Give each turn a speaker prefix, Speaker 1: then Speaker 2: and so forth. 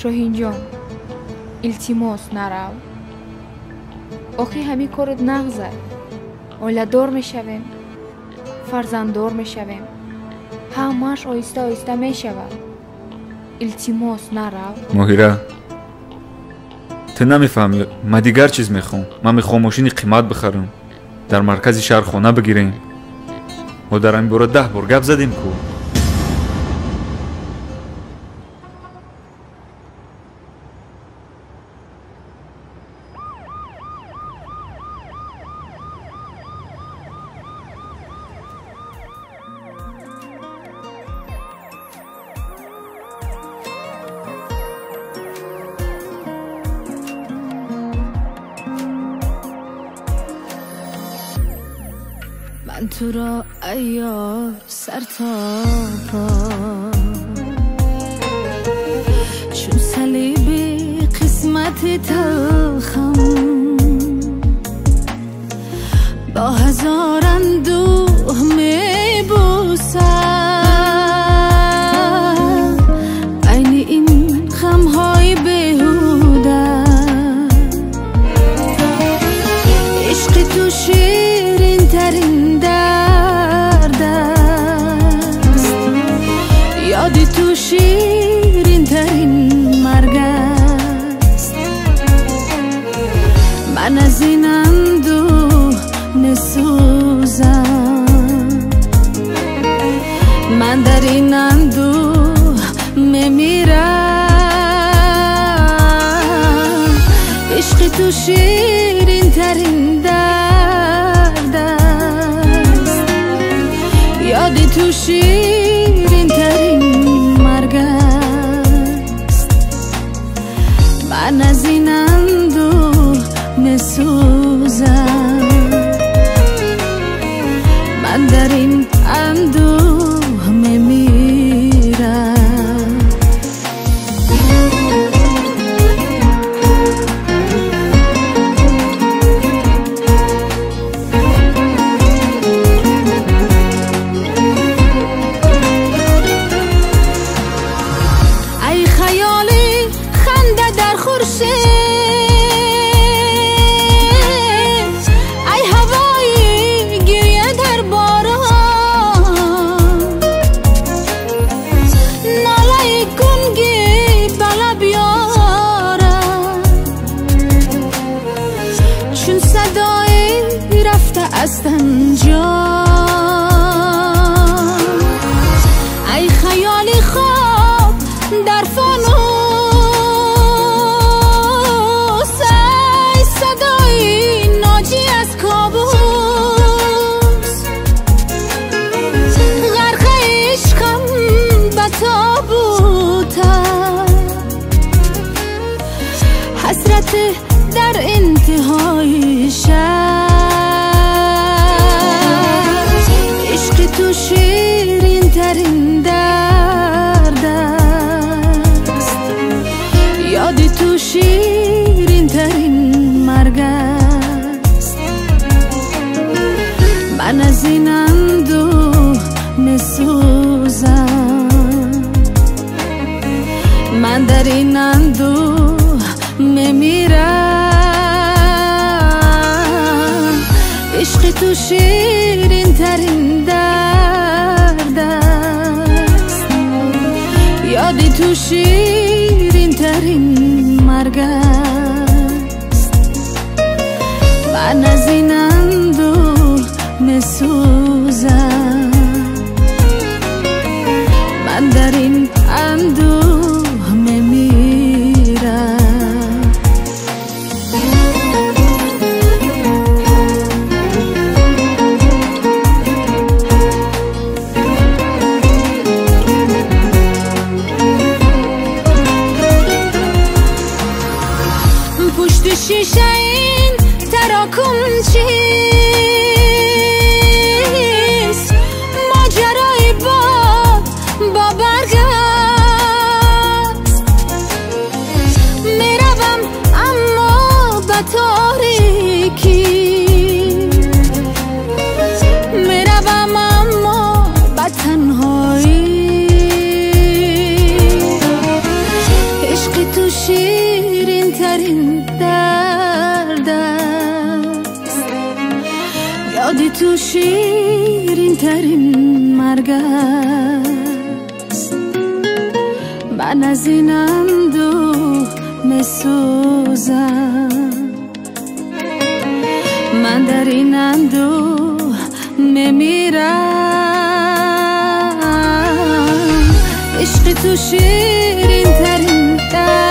Speaker 1: шоҳинҷон илтимос нарав охи ҳамин корот нағзад оиладор мешавем фарзанддор мешавем ҳамааш оҳиста оҳиста мешавад илтимос нарав
Speaker 2: моҳира ту намефаҳмӣ ма дигар чиз мехоҳам ман мехоҳам мошини қимат бихарам дар маркази шаҳр хона бигирем мо дар ҳамин бора даҳ бор гап задем ку
Speaker 3: من تو را ایار سر تا پا. چون صلیبی قسمت تلخم یاد تو شیرین ترین مرگ است. من از این اندوه نسوزم. من در این اندوه میمیرم عشق تو شیرین از این اندوه چون صدای رفته است انجام ای خیالی خواب در فانوس ای صدای ناجی از کابوس. غرق عشقم به تابوتم. حسرت در انتهای شب عشق تو شیرین ترین شیرین ترین درد است یاد تو شیرین ترین مرگ است من از این شیشه این تراکم چی؟ شیرین ترین مرگ من از این اندو می سوزم. من در اینم دو می میرم عشق تو شیرین ترین تا